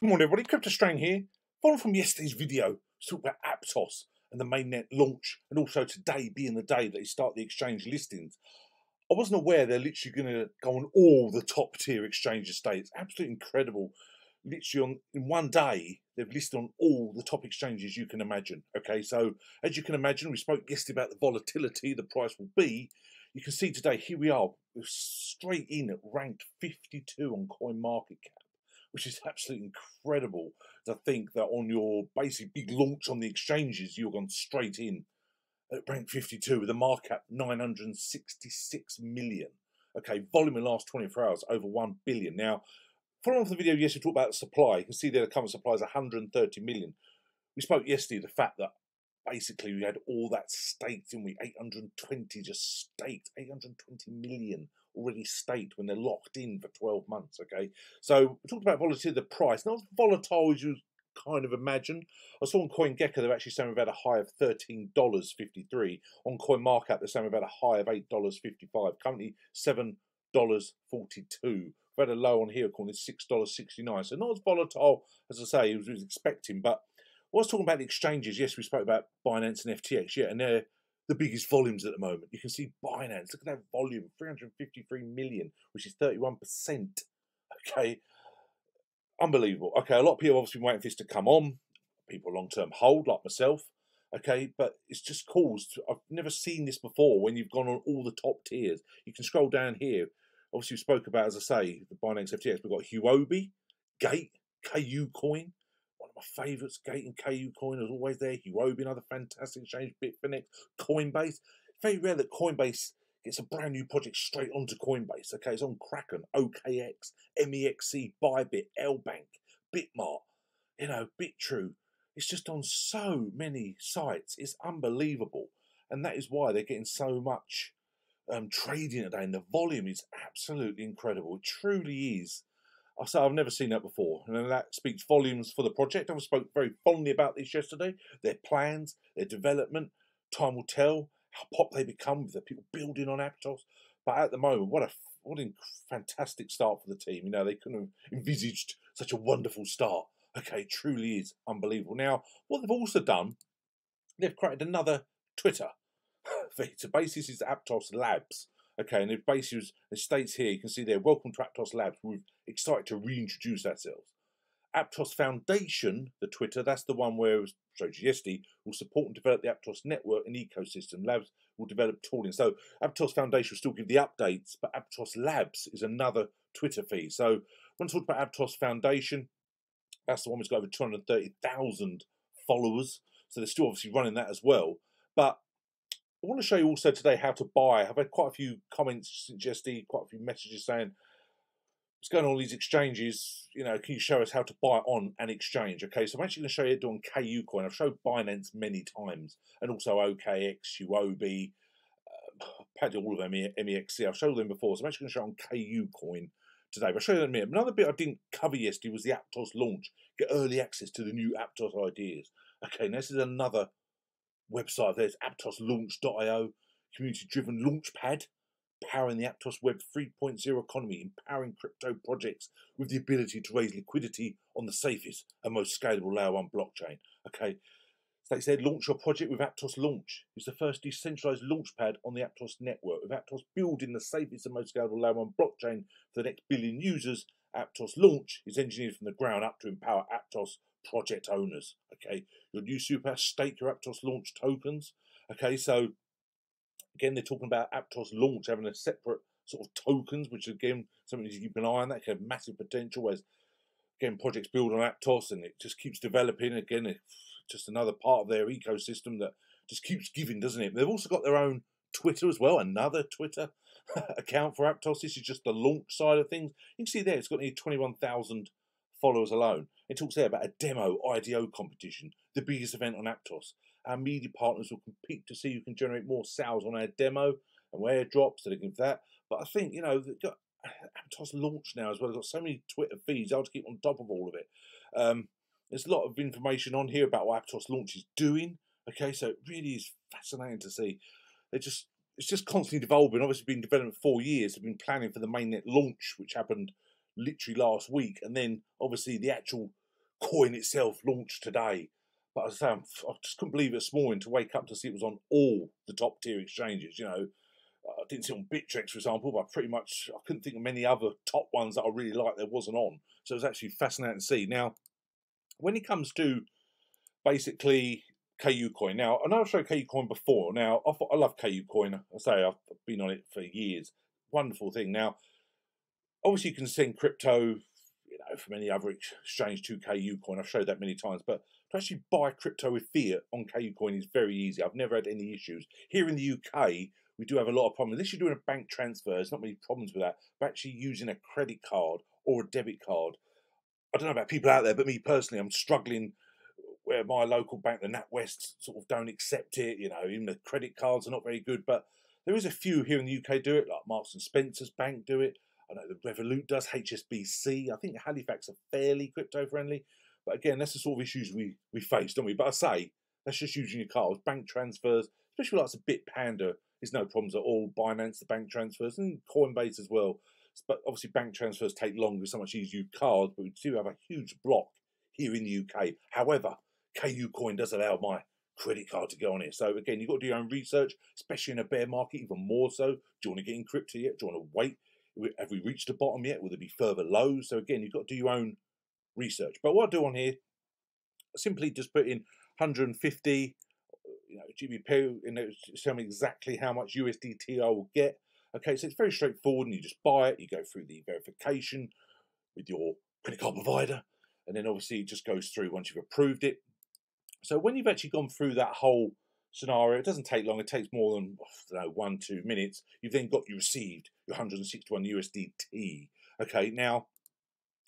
Good morning everybody, Crypto Strang here. Following from yesterday's video, to talk about Aptos and the mainnet launch, and also today being the day that they start the exchange listings. I wasn't aware they're literally going to go on all the top tier exchanges today. It's absolutely incredible. Literally on in one day, they've listed on all the top exchanges you can imagine. Okay, so as you can imagine, we spoke yesterday about the volatility the price will be. You can see today, here we are, we're straight in at ranked 52 on Coin Market Cap which is absolutely incredible to think that on your basic big launch on the exchanges, you're gone straight in at rank 52 with a market cap 966 million. Okay, volume in the last 24 hours over 1 billion. Now, following from the video yesterday, we talked about supply. You can see there the current supply is 130 million. We spoke yesterday the fact that basically we had all that staked in we 820 just staked 820 million already staked when they're locked in for 12 months okay? So we talked about volatility the price. Not as volatile as you kind of imagine i saw on coingecko they're actually saying about a high of $13.53 on CoinMarket, they're saying about a high of $8.55 currently $7.42 we've had a low on here calling it $6.69 so not as volatile as i say as we was expecting but I was talking about the exchanges. Yes, we spoke about Binance and FTX. Yeah, and they're the biggest volumes at the moment. You can see Binance. Look at that volume, 353 million, which is 31%. Okay, unbelievable. Okay, a lot of people obviously been waiting for this to come on. People long term hold, like myself. Okay, but it's just caused. I've never seen this before. When you've gone on all the top tiers, you can scroll down here. Obviously, we spoke about, as I say, the Binance FTX. We've got Huobi, Gate, KuCoin, my favourites, Gate and KuCoin is always there. Huobi, another fantastic exchange. Bitfinex, Coinbase. Very rare that Coinbase gets a brand new project straight onto Coinbase. Okay, it's on Kraken, OKX, MEXC, Bybit, LBank, Bitmart, you know, Bitrue. It's just on so many sites. It's unbelievable. And that is why they're getting so much um, trading today. And the volume is absolutely incredible. It truly is I say I've never seen that before, and that speaks volumes for the project. I spoke very fondly about this yesterday. Their plans, their development. Time will tell how pop they become with the people building on Aptos. But at the moment, what a what a fantastic start for the team. You know, they couldn't have envisaged such a wonderful start. Okay, truly is unbelievable. Now, what they've also done, they've created another Twitter. the basis is Aptos Labs. Okay, and it basically it states here, you can see there, welcome to Aptos Labs. We're excited to reintroduce ourselves. Aptos Foundation, the Twitter, that's the one where was yesterday, will support and develop the Aptos network and ecosystem. Labs will develop tooling. So Aptos Foundation will still give the updates, but Aptos Labs is another Twitter feed. So when I talk about Aptos Foundation, that's the one that's got over 230,000 followers. So they're still obviously running that as well. But I want to show you also today how to buy. I've had quite a few comments yesterday, quite a few messages saying, what's going on all these exchanges, you know, can you show us how to buy on an exchange? Okay, so I'm actually going to show you doing KuCoin. I've showed Binance many times, and also OKX, Huobi, uh, had all of them, MEXC. I've showed them before, so I'm actually going to show on KU Coin today. But I'll show you in a minute. Another bit I didn't cover yesterday was the Aptos launch. Get early access to the new Aptos ideas. Okay, now this is another website there's aptoslaunch.io, community driven launchpad, powering the Aptos Web 3.0 economy, empowering crypto projects with the ability to raise liquidity on the safest and most scalable layer one blockchain. Okay. So they said launch your project with Aptos Launch. It's the first decentralized launchpad on the Aptos network, with Aptos building the safest and most scalable layer one blockchain for the next billion users. Aptos Launch is engineered from the ground up to empower Aptos project owners. Okay, your new super stake your Aptos launch tokens. Okay, so again, they're talking about Aptos launch having a separate sort of tokens, which again, something to keep an eye on. That can have massive potential as again projects build on Aptos and it just keeps developing. Again, it's just another part of their ecosystem that just keeps giving, doesn't it? They've also got their own Twitter as well, another Twitter account for Aptos. This is just the launch side of things. You can see there, it's got nearly 21,000 followers alone. It talks there about a demo IDO competition, the biggest event on Aptos. Our media partners will compete to see who can generate more sales on our demo and where it drops, they give that. But I think, you know, got Aptos launch now as well. They've got so many Twitter feeds, I'll to keep on top of all of it. Um, there's a lot of information on here about what Aptos launch is doing. Okay, so it really is fascinating to see. They just it's just constantly developing. Obviously, been developing for four years. They've been planning for the mainnet launch, which happened literally last week, and then obviously the actual coin itself launched today. But I say, I'm, just couldn't believe it this morning to wake up to see it was on all the top tier exchanges. You know, uh, I didn't see it on Bittrex, for example, but pretty much I couldn't think of many other top ones that I really liked that wasn't on. So it was actually fascinating to see. Now, when it comes to basically KuCoin, now I know I've showed KuCoin before. Now I, I love KuCoin. I say I've been on it for years. Wonderful thing. Now, obviously you can send crypto, from any other exchange to KuCoin. I've showed that many times, but to actually buy crypto with fiat on KuCoin is very easy. I've never had any issues. Here in the UK, we do have a lot of problems. Unless you're doing a bank transfer, there's not many problems with that. But actually using a credit card or a debit card, I don't know about people out there, but me personally, I'm struggling where my local bank, the NatWest, sort of don't accept it. You know, even the credit cards are not very good. But there is a few here in the UK do it, like Marks and Spencer's Bank do it. I know the Revolut does, HSBC. I think Halifax are fairly crypto friendly. But again, that's the sort of issues we, we face, don't we? But I say, that's just using your cards, bank transfers, especially like a Bitpanda, is no problems at all. Binance, the bank transfers, and Coinbase as well. But obviously, bank transfers take longer, so much easier cards, but we do have a huge block here in the UK. However, KuCoin does allow my credit card to go on it. So again, you've got to do your own research, especially in a bear market, even more so. Do you want to get in crypto yet? Do you want to wait? Have we reached the bottom yet? Will there be further lows? So again, you've got to do your own research. But what I do on here, simply just put in 150, you know, GBP, and tell me exactly how much USDT I will get. Okay, so it's very straightforward, and you just buy it. You go through the verification with your credit card provider, and then obviously it just goes through once you've approved it. So when you've actually gone through that whole scenario, it doesn't take long. It takes more than know, one, two minutes. You've then got you received your 161 USDT. Okay, now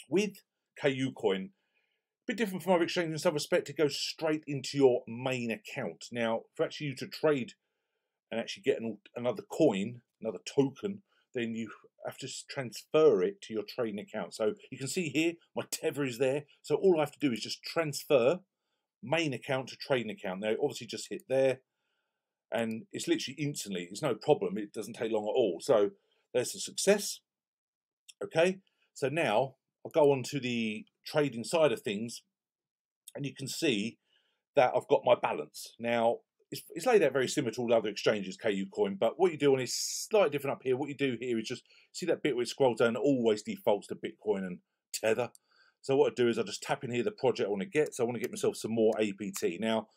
with KuCoin, a bit different from other exchanges in some respect. It goes straight into your main account. Now, for actually you to trade and actually get an, another coin, another token, then you have to transfer it to your trading account. So you can see here, my tether is there. So all I have to do is just transfer main account to trading account. Now, obviously just hit there and it's literally instantly. It's no problem. It doesn't take long at all. So there's a success. Okay. So now I'll go on to the trading side of things and you can see that I've got my balance. Now, it's, it's laid out very similar to all the other exchanges, KuCoin, but what you do on is slightly different up here. What you do here is just see that bit where it scrolls down, always defaults to Bitcoin and Tether. So what I do is I just tap in here the project I want to get. So I want to get myself some more APT. Now,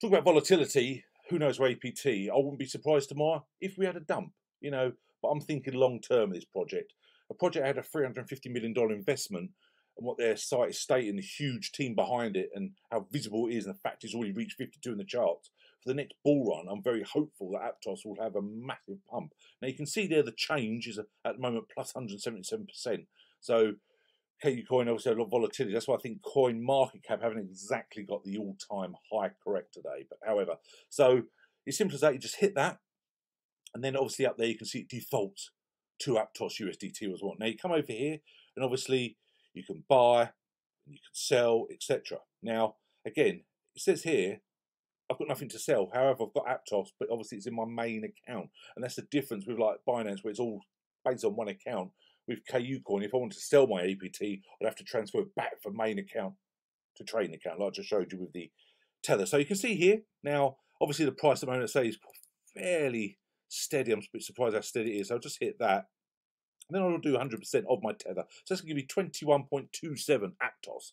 talk about volatility, who knows where APT? I wouldn't be surprised tomorrow if we had a dump, you know, but I'm thinking long term of this project. A project had a $350 million investment and what their site is stating, the huge team behind it and how visible it is, and the fact it's already reached 52 in the charts. For the next bull run, I'm very hopeful that Aptos will have a massive pump. Now you can see there the change is uh, at the moment plus 177%. So KuCoin obviously a lot of volatility. That's why I think coin market cap haven't exactly got the all-time high correct today. But however, so it's simple as that. You just hit that, and then obviously up there you can see it defaults to Aptos USDT as well. Now you come over here, and obviously you can buy, you can sell, etc. Now again, it says here I've got nothing to sell. However, I've got Aptos, but obviously it's in my main account, and that's the difference with like Binance, where it's all based on one account with KuCoin, if I want to sell my APT, I'd have to transfer it back from main account to trading account, like I just showed you with the tether. So you can see here, now, obviously the price at the moment, say, is fairly steady. I'm a bit surprised how steady it is. I'll just hit that. And then I'll do 100% of my tether. So that's going to give me 21.27 Aptos.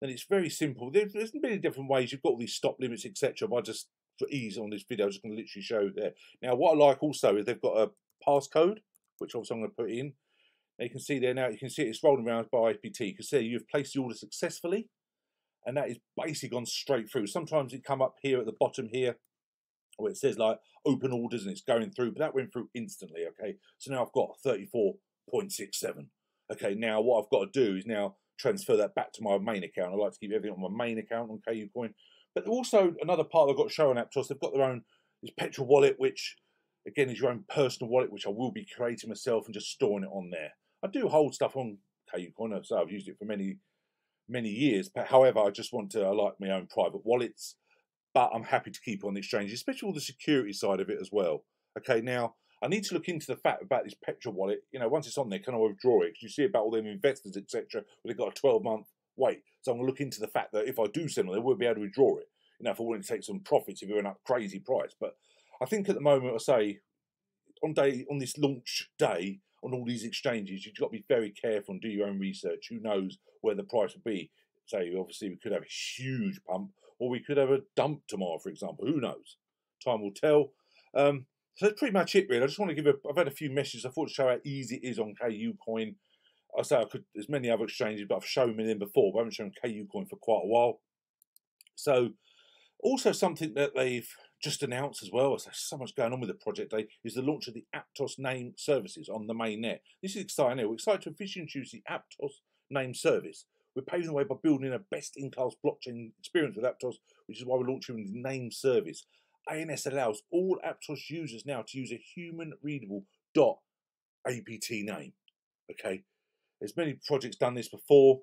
Then it's very simple. There's, there's many different ways. You've got all these stop limits, etc. But I just, for ease on this video, I'm just going to literally show there. Now, what I like also is they've got a passcode, which obviously I'm going to put in. You can see there now, you can see it's rolling around by IPT. You can see you've placed the order successfully, and that is basically gone straight through. Sometimes it come up here at the bottom here, where it says like open orders and it's going through, but that went through instantly, okay? So now I've got 34.67. Okay, now what I've got to do is now transfer that back to my main account. I like to keep everything on my main account on KuCoin. But also another part I've got to show on Aptos, they've got their own this Petra wallet, which again is your own personal wallet, which I will be creating myself and just storing it on there. I do hold stuff on Coin, so I've used it for many, many years. But however, I just want to, I like my own private wallets, but I'm happy to keep on the exchange, especially all the security side of it as well. Okay, now I need to look into the fact about this Petra wallet. You know, once it's on there, can I withdraw it? Because you see about all them investors, etc., where they've got a 12 month wait. So I'm going to look into the fact that if I do sell them, they will be able to withdraw it. You know, if I wanted to take some profits if it went up crazy price. But I think at the moment, I say on day on this launch day on all these exchanges, you've got to be very careful and do your own research. Who knows where the price will be? Say, obviously, we could have a huge pump, or we could have a dump tomorrow, for example. Who knows? Time will tell. Um, so that's pretty much it, really. I just want to give a. I've had a few messages. I thought to show how easy it is on KU Coin. I say I could. There's many other exchanges, but I've shown them in before. But I haven't shown KuCoin for quite a while. So, also something that they've just announced as well, there's so much going on with the project day, is the launch of the Aptos name services on the mainnet. This is exciting. We're excited to officially introduce the Aptos name service. We're paving the way by building a best-in-class blockchain experience with Aptos, which is why we're launching the name service. ANS allows all Aptos users now to use a human-readable .apt name. Okay, there's many projects done this before,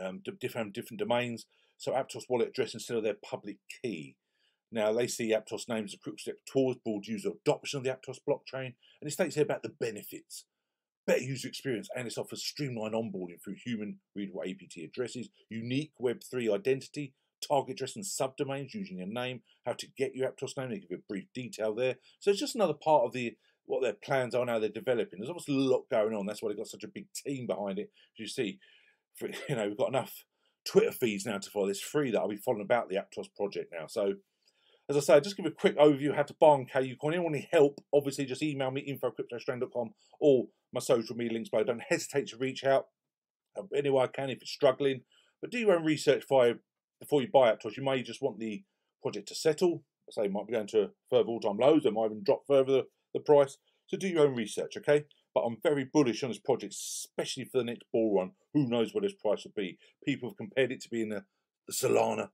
um, different different domains. So Aptos wallet address instead of their public key. Now, they see Aptos names as a critical step towards broad user adoption of the Aptos blockchain, and it states here about the benefits. Better user experience, and it offers streamlined onboarding through human readable APT addresses, unique Web3 identity, target address and subdomains using your name, how to get your Aptos name, they give you a brief detail there. So it's just another part of the what their plans are now they're developing. There's obviously a lot going on. That's why they've got such a big team behind it. As you see, you know, we've got enough Twitter feeds now to follow. There's free that I'll be following about the Aptos project now. So as I say, just give a quick overview how to buy on KuCoin. Anyone need help, obviously just email me, at info.cryptostrang.com or my social media links below. Don't hesitate to reach out uh, any way I can if it's struggling. But do your own research before, you buy Aptos. You may just want the project to settle. I say it might be going to further all-time lows. It might even drop further the, price. So do your own research, okay? But I'm very bullish on this project, especially for the next bull run. Who knows what this price will be? People have compared it to being the, the Solana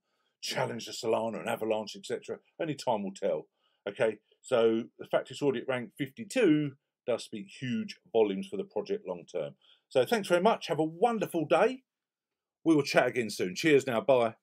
challenge the Solana and Avalanche, etc. Only time will tell. Okay, so the fact it's already at rank 52 does speak huge volumes for the project long term. So thanks very much. Have a wonderful day. We will chat again soon. Cheers now. Bye.